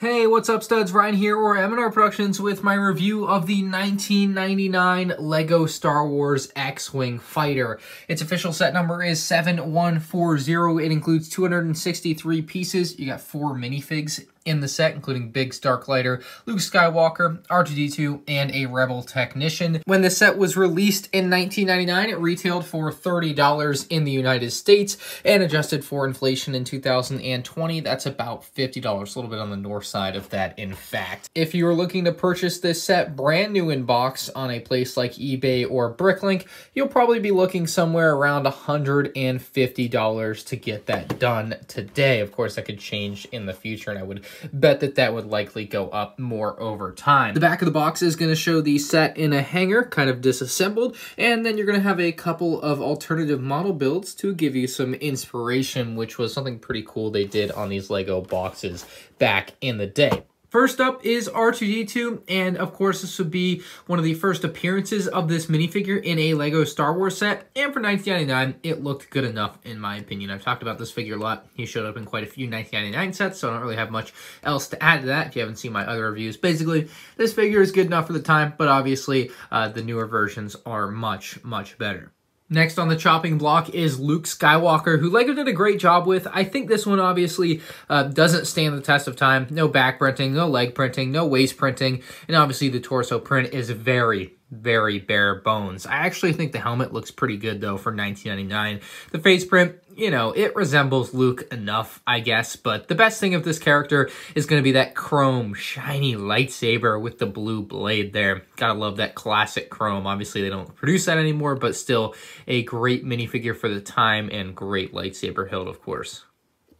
Hey, what's up studs? Ryan here, or M&R Productions with my review of the 1999 LEGO Star Wars X-Wing Fighter. Its official set number is 7140. It includes 263 pieces. You got four minifigs in the set, including Biggs Darklighter, Luke Skywalker, R2-D2, and a Rebel Technician. When the set was released in 1999, it retailed for $30 in the United States, and adjusted for inflation in 2020, that's about $50, a little bit on the north side of that, in fact. If you are looking to purchase this set brand new in box on a place like eBay or Bricklink, you'll probably be looking somewhere around $150 to get that done today. Of course, that could change in the future, and I would bet that that would likely go up more over time. The back of the box is going to show the set in a hanger, kind of disassembled, and then you're going to have a couple of alternative model builds to give you some inspiration, which was something pretty cool they did on these Lego boxes back in the day. First up is R2-D2, and of course this would be one of the first appearances of this minifigure in a LEGO Star Wars set, and for 1999, it looked good enough in my opinion. I've talked about this figure a lot. He showed up in quite a few 1999 sets, so I don't really have much else to add to that if you haven't seen my other reviews. Basically, this figure is good enough for the time, but obviously uh, the newer versions are much, much better. Next on the chopping block is Luke Skywalker, who LEGO did a great job with. I think this one obviously uh, doesn't stand the test of time. No back printing, no leg printing, no waist printing, and obviously the torso print is very, very bare bones. I actually think the helmet looks pretty good though for 1999. The face print, you know, it resembles Luke enough, I guess, but the best thing of this character is going to be that chrome, shiny lightsaber with the blue blade there. Gotta love that classic chrome. Obviously, they don't produce that anymore, but still a great minifigure for the time and great lightsaber hilt, of course.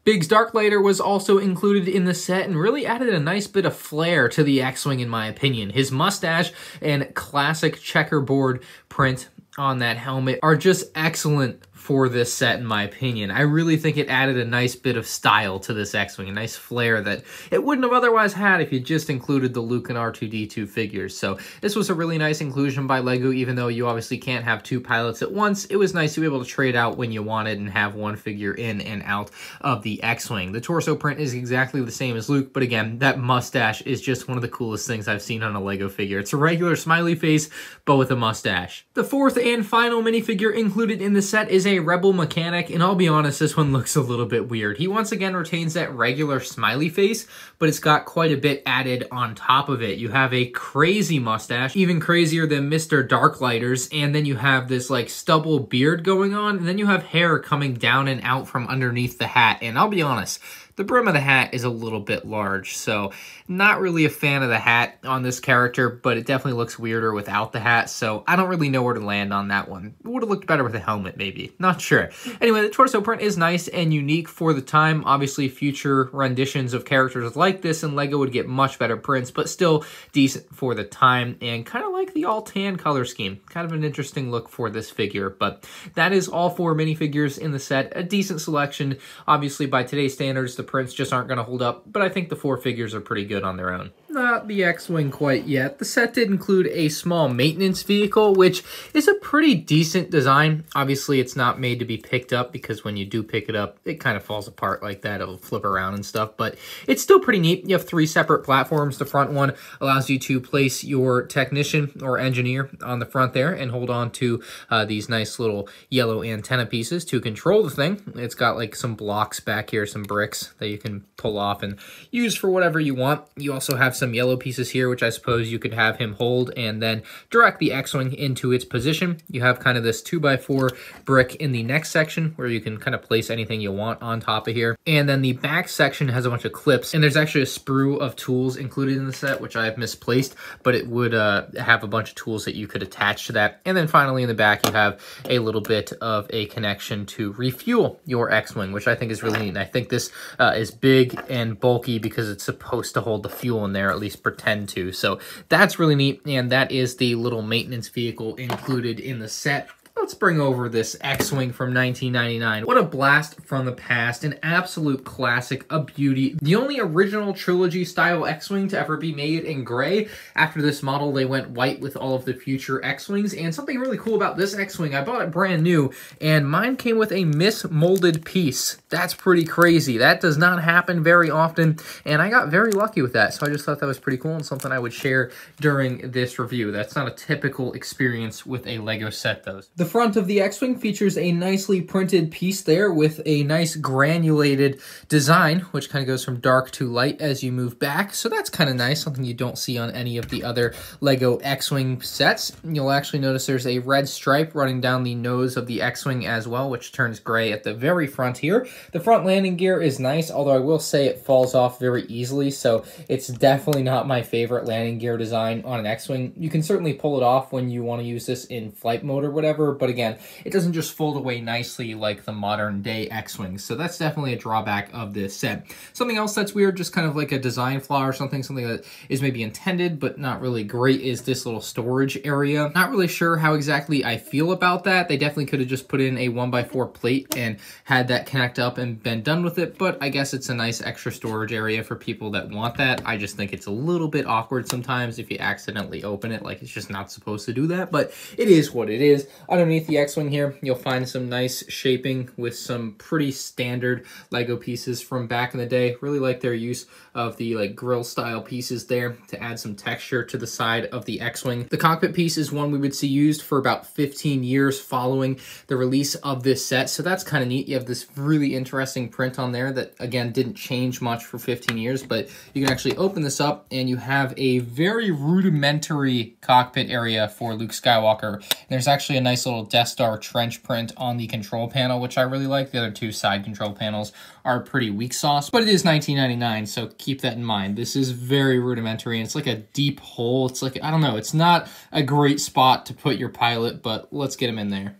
Biggs Darklighter was also included in the set and really added a nice bit of flair to the X-Wing in my opinion. His mustache and classic checkerboard print on that helmet are just excellent for this set in my opinion. I really think it added a nice bit of style to this X-Wing, a nice flair that it wouldn't have otherwise had if you just included the Luke and R2-D2 figures. So this was a really nice inclusion by LEGO, even though you obviously can't have two pilots at once. It was nice to be able to trade out when you wanted and have one figure in and out of the X-Wing. The torso print is exactly the same as Luke, but again, that mustache is just one of the coolest things I've seen on a LEGO figure. It's a regular smiley face, but with a mustache. The fourth and final minifigure included in the set is a Rebel Mechanic, and I'll be honest, this one looks a little bit weird. He once again retains that regular smiley face, but it's got quite a bit added on top of it. You have a crazy mustache, even crazier than Mr. Darklighter's, and then you have this like stubble beard going on, and then you have hair coming down and out from underneath the hat, and I'll be honest, the brim of the hat is a little bit large, so not really a fan of the hat on this character, but it definitely looks weirder without the hat, so I don't really know where to land on that one. Would have looked better with a helmet, maybe. Not sure. Anyway, the torso print is nice and unique for the time. Obviously, future renditions of characters like this in LEGO would get much better prints, but still decent for the time, and kind of like the all-tan color scheme. Kind of an interesting look for this figure, but that is all four minifigures in the set. A decent selection. Obviously, by today's standards, the prints just aren't going to hold up, but I think the four figures are pretty good on their own. Not the X-Wing quite yet. The set did include a small maintenance vehicle, which is a pretty decent design. Obviously, it's not made to be picked up because when you do pick it up, it kind of falls apart like that. It'll flip around and stuff, but it's still pretty neat. You have three separate platforms. The front one allows you to place your technician or engineer on the front there and hold on to uh, these nice little yellow antenna pieces to control the thing. It's got like some blocks back here, some bricks that you can pull off and use for whatever you want. You also have some yellow pieces here, which I suppose you could have him hold and then direct the X-Wing into its position. You have kind of this 2x4 brick in the next section where you can kind of place anything you want on top of here. And then the back section has a bunch of clips, and there's actually a sprue of tools included in the set, which I have misplaced, but it would uh, have a bunch of tools that you could attach to that. And then finally in the back, you have a little bit of a connection to refuel your X-Wing, which I think is really neat. And I think this uh, is big and bulky because it's supposed to hold the fuel in there, at least pretend to. So that's really neat, and that is the little maintenance vehicle included in the set let's bring over this X-Wing from 1999. What a blast from the past, an absolute classic, a beauty. The only original trilogy style X-Wing to ever be made in gray. After this model, they went white with all of the future X-Wings, and something really cool about this X-Wing, I bought it brand new, and mine came with a mismolded piece. That's pretty crazy. That does not happen very often, and I got very lucky with that, so I just thought that was pretty cool and something I would share during this review. That's not a typical experience with a LEGO set, though. The front of the X-Wing features a nicely printed piece there with a nice granulated design, which kind of goes from dark to light as you move back. So that's kind of nice, something you don't see on any of the other LEGO X-Wing sets. You'll actually notice there's a red stripe running down the nose of the X-Wing as well, which turns gray at the very front here. The front landing gear is nice, although I will say it falls off very easily, so it's definitely not my favorite landing gear design on an X-Wing. You can certainly pull it off when you want to use this in flight mode or whatever, but again, it doesn't just fold away nicely like the modern day X-Wings. So that's definitely a drawback of this set. Something else that's weird, just kind of like a design flaw or something, something that is maybe intended but not really great is this little storage area. Not really sure how exactly I feel about that. They definitely could have just put in a 1x4 plate and had that connect up and been done with it, but I guess it's a nice extra storage area for people that want that. I just think it's a little bit awkward sometimes if you accidentally open it, like it's just not supposed to do that, but it is what it is. Underneath the X-Wing here, you'll find some nice shaping with some pretty standard Lego pieces from back in the day. Really like their use of the like grill style pieces there to add some texture to the side of the X-Wing. The cockpit piece is one we would see used for about 15 years following the release of this set. So that's kind of neat. You have this really interesting print on there that again didn't change much for 15 years, but you can actually open this up and you have a very rudimentary cockpit area for Luke Skywalker. And There's actually a nice little Death Star trench print on the control panel, which I really like. The other two side control panels are pretty weak sauce, but it is 1999, so keep that in mind. This is very rudimentary, and it's like a deep hole. It's like, I don't know, it's not a great spot to put your pilot, but let's get him in there.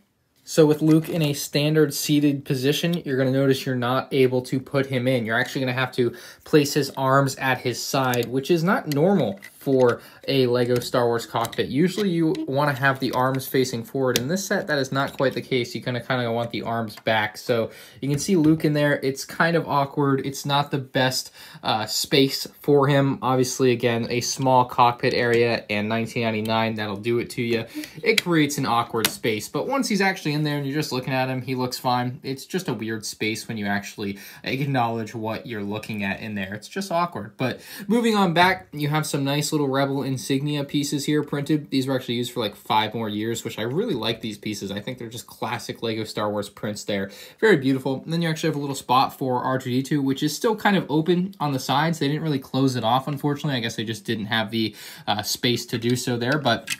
So with Luke in a standard seated position, you're going to notice you're not able to put him in. You're actually going to have to place his arms at his side, which is not normal for a LEGO Star Wars cockpit. Usually you want to have the arms facing forward. In this set, that is not quite the case. You kind of kind of want the arms back. So you can see Luke in there. It's kind of awkward. It's not the best uh, space for him. Obviously, again, a small cockpit area and 1999, that'll do it to you. It creates an awkward space. But once he's actually in there and you're just looking at him, he looks fine. It's just a weird space when you actually acknowledge what you're looking at in there. It's just awkward. But moving on back, you have some nice little Rebel insignia pieces here printed. These were actually used for like five more years, which I really like these pieces. I think they're just classic LEGO Star Wars prints there. Very beautiful. And then you actually have a little spot for R2-D2, which is still kind of open on the sides. They didn't really close it off, unfortunately. I guess they just didn't have the uh, space to do so there, but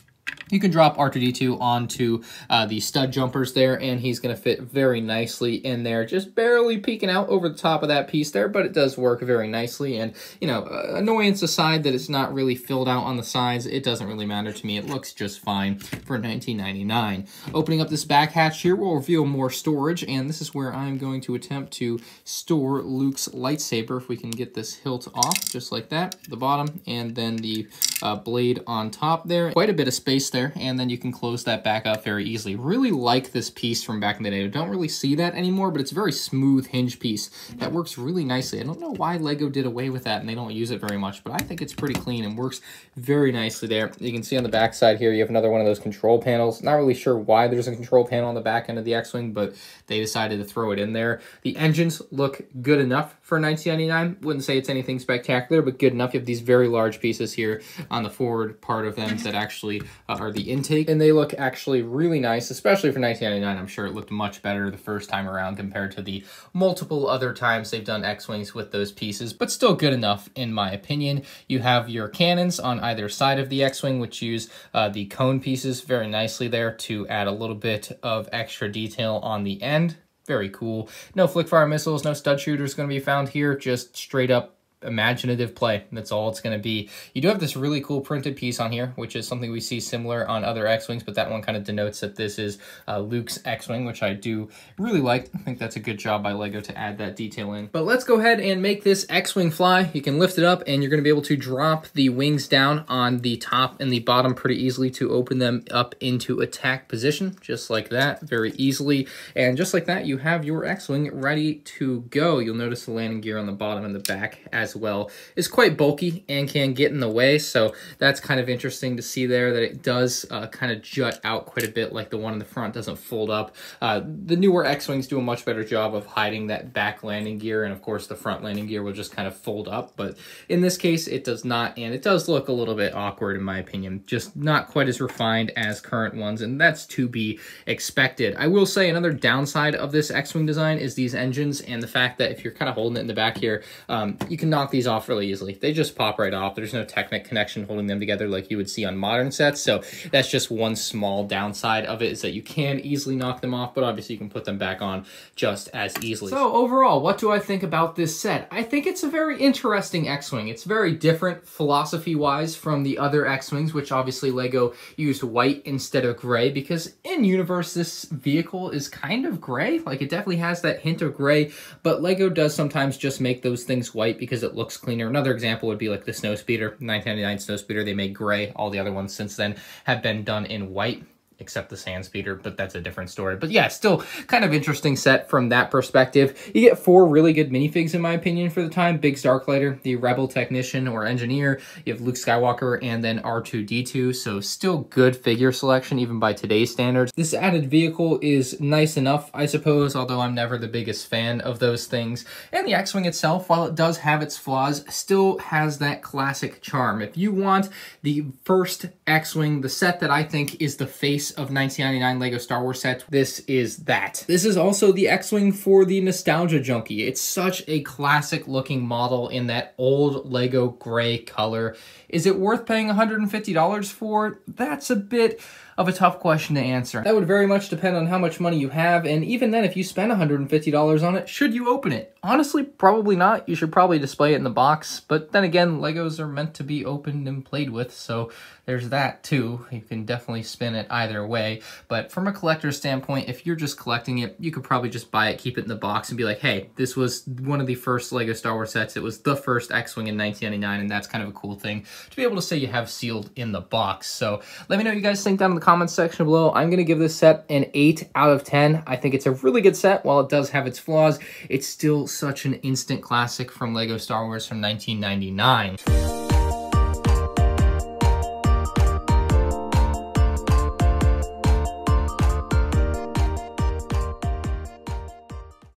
you can drop R2-D2 onto uh, the stud jumpers there, and he's going to fit very nicely in there, just barely peeking out over the top of that piece there, but it does work very nicely, and, you know, uh, annoyance aside that it's not really filled out on the sides, it doesn't really matter to me. It looks just fine for 1999. Opening up this back hatch here will reveal more storage, and this is where I'm going to attempt to store Luke's lightsaber, if we can get this hilt off, just like that, the bottom, and then the uh, blade on top there. Quite a bit of space there there, and then you can close that back up very easily. Really like this piece from back in the day. I don't really see that anymore, but it's a very smooth hinge piece that works really nicely. I don't know why LEGO did away with that and they don't use it very much, but I think it's pretty clean and works very nicely there. You can see on the back side here, you have another one of those control panels. Not really sure why there's a control panel on the back end of the X-Wing, but they decided to throw it in there. The engines look good enough for 1999. Wouldn't say it's anything spectacular, but good enough. You have these very large pieces here on the forward part of them that actually uh, are the intake, and they look actually really nice, especially for 1999. I'm sure it looked much better the first time around compared to the multiple other times they've done X-Wings with those pieces, but still good enough in my opinion. You have your cannons on either side of the X-Wing, which use uh, the cone pieces very nicely there to add a little bit of extra detail on the end. Very cool. No flick fire missiles, no stud shooters going to be found here, just straight up imaginative play. That's all it's going to be. You do have this really cool printed piece on here, which is something we see similar on other X-Wings, but that one kind of denotes that this is uh, Luke's X-Wing, which I do really like. I think that's a good job by LEGO to add that detail in. But let's go ahead and make this X-Wing fly. You can lift it up and you're going to be able to drop the wings down on the top and the bottom pretty easily to open them up into attack position, just like that, very easily. And just like that, you have your X-Wing ready to go. You'll notice the landing gear on the bottom and the back as well is quite bulky and can get in the way. So that's kind of interesting to see there that it does uh, kind of jut out quite a bit like the one in the front doesn't fold up. Uh, the newer X-Wings do a much better job of hiding that back landing gear and of course the front landing gear will just kind of fold up. But in this case it does not and it does look a little bit awkward in my opinion. Just not quite as refined as current ones and that's to be expected. I will say another downside of this X-Wing design is these engines and the fact that if you're kind of holding it in the back here, um, you can knock these off really easily. They just pop right off. There's no Technic connection holding them together like you would see on modern sets. So that's just one small downside of it is that you can easily knock them off, but obviously you can put them back on just as easily. So overall, what do I think about this set? I think it's a very interesting X-Wing. It's very different philosophy-wise from the other X-Wings, which obviously LEGO used white instead of gray because in universe, this vehicle is kind of gray. Like it definitely has that hint of gray, but LEGO does sometimes just make those things white because it looks cleaner. Another example would be like the Snowspeeder, 1999 Snowspeeder. They made gray. All the other ones since then have been done in white except the sand speeder, but that's a different story. But yeah, still kind of interesting set from that perspective. You get four really good minifigs in my opinion for the time. Biggs Darklighter, the Rebel Technician or Engineer, you have Luke Skywalker, and then R2-D2, so still good figure selection even by today's standards. This added vehicle is nice enough, I suppose, although I'm never the biggest fan of those things. And the X-Wing itself, while it does have its flaws, still has that classic charm. If you want the first X-Wing, the set that I think is the face of 1999 LEGO Star Wars sets, this is that. This is also the X-Wing for the Nostalgia Junkie. It's such a classic looking model in that old LEGO gray color. Is it worth paying $150 for? That's a bit of a tough question to answer. That would very much depend on how much money you have, and even then, if you spend $150 on it, should you open it? Honestly, probably not. You should probably display it in the box, but then again, Legos are meant to be opened and played with, so there's that too. You can definitely spin it either way, but from a collector's standpoint, if you're just collecting it, you could probably just buy it, keep it in the box, and be like, hey, this was one of the first LEGO Star Wars sets. It was the first X-Wing in 1999, and that's kind of a cool thing to be able to say you have sealed in the box. So let me know what you guys think down in the comments section below. I'm going to give this set an 8 out of 10. I think it's a really good set. While it does have its flaws, it's still such an instant classic from LEGO Star Wars from 1999.